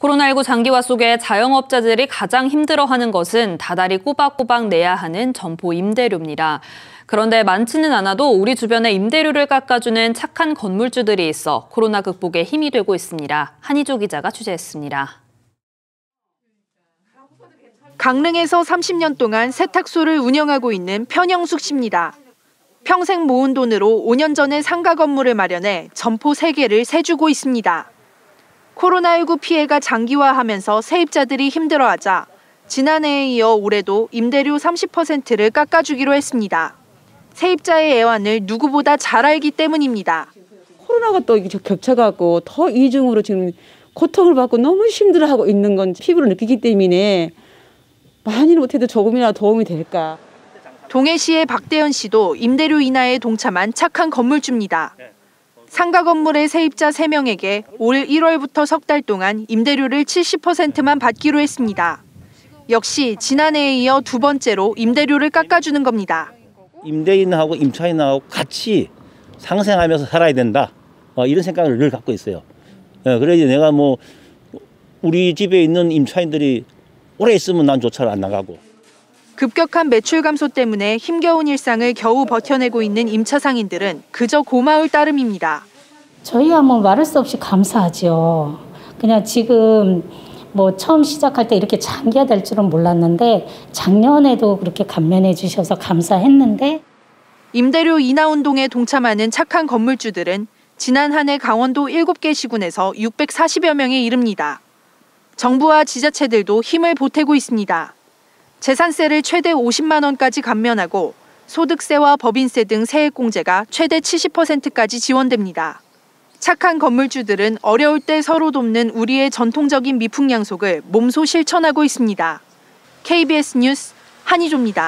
코로나19 장기화 속에 자영업자들이 가장 힘들어하는 것은 다달이 꼬박꼬박 내야 하는 점포 임대료입니다. 그런데 많지는 않아도 우리 주변에 임대료를 깎아주는 착한 건물주들이 있어 코로나 극복에 힘이 되고 있습니다. 한희조 기자가 취재했습니다. 강릉에서 30년 동안 세탁소를 운영하고 있는 편영숙 씨입니다. 평생 모은 돈으로 5년 전에 상가 건물을 마련해 점포 3개를 세주고 있습니다. 코로나19 피해가 장기화하면서 세입자들이 힘들어하자 지난해에 이어 올해도 임대료 30%를 깎아주기로 했습니다. 세입자의 애환을 누구보다 잘 알기 때문입니다. 코로나가 또 이게 겹쳐갖고 더 이중으로 지금 고통을 받고 너무 힘들어하고 있는 건 피부로 느끼기 때문에 많이는 못해도 조금이나 도움이 될까. 동해시의 박대현 씨도 임대료 인하에 동참한 착한 건물주입니다. 상가 건물의 세입자 3명에게 올 1월부터 석 달 동안 임대료를 70%만 받기로 했습니다. 역시 지난해에 이어 두 번째로 임대료를 깎아주는 겁니다. 임대인하고 임차인하고 같이 상생하면서 살아야 된다. 어, 이런 생각을 늘 갖고 있어요. 예, 그래서 내가 뭐 우리 집에 있는 임차인들이 오래 있으면 난 조차를 안 나가고 급격한 매출 감소 때문에 힘겨운 일상을 겨우 버텨내고 있는 임차 상인들은 그저 고마울 따름입니다. 저희야 뭐 말할 수 없이 감사하죠. 그냥 지금 뭐 처음 시작할 때 이렇게 장기화 될 줄은 몰랐는데 작년에도 그렇게 감면해 주셔서 감사했는데 임대료 인하 운동에 동참하는 착한 건물주들은 지난 한 해 강원도 7개 시군에서 640여 명에 이릅니다. 정부와 지자체들도 힘을 보태고 있습니다. 재산세를 최대 50만 원까지 감면하고 소득세와 법인세 등 세액공제가 최대 70%까지 지원됩니다. 착한 건물주들은 어려울 때 서로 돕는 우리의 전통적인 미풍 양속을 몸소 실천하고 있습니다. KBS 뉴스 한희조입니다.